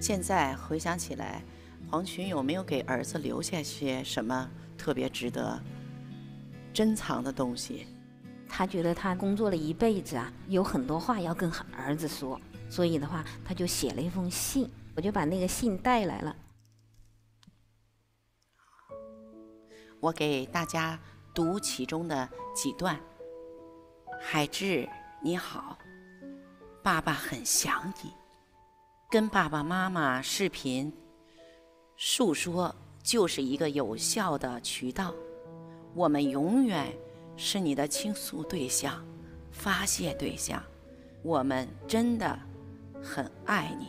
现在回想起来，黄群有没有给儿子留下些什么特别值得珍藏的东西？他觉得他工作了一辈子啊，有很多话要跟儿子说，所以的话，他就写了一封信，我就把那个信带来了。我给大家读其中的几段。海志，你好，爸爸很想你，跟爸爸妈妈视频诉说就是一个有效的渠道，我们永远是你的倾诉对象、发泄对象，我们真的很爱你。